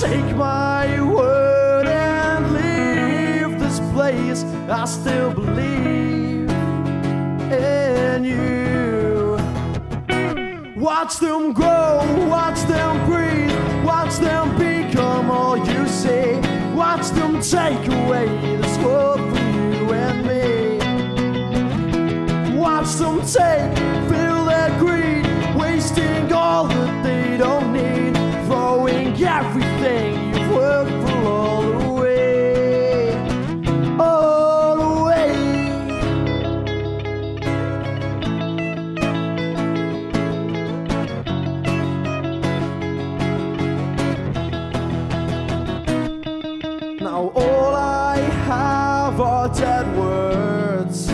Take my word and leave this place. I still believe in you. Watch them grow, watch them breathe, watch them become all you see. Watch them take away All I have are dead words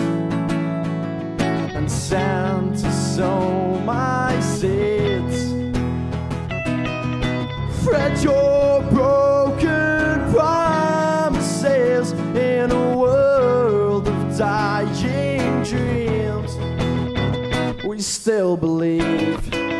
and sand to sow my seeds. Fret your broken promises in a world of dying dreams. We still believe.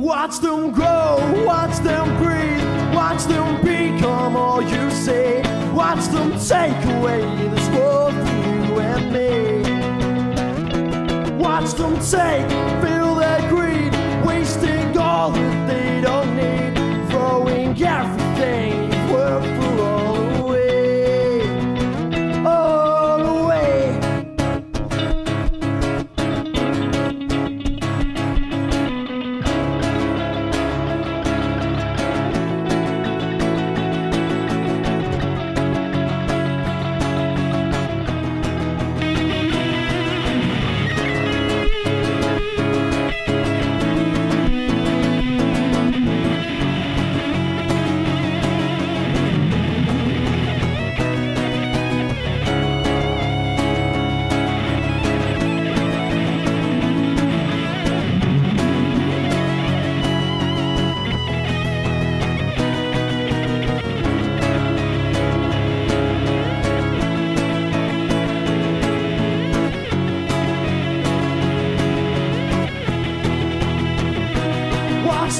Watch them grow, watch them breathe, watch them become all you see. Watch them take away this world from you and me. Watch them take,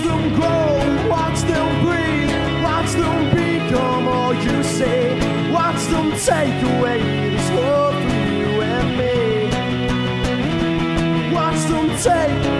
them grow, watch them breathe, watch them become all you see. Watch them take away this world from you and me. Watch them take,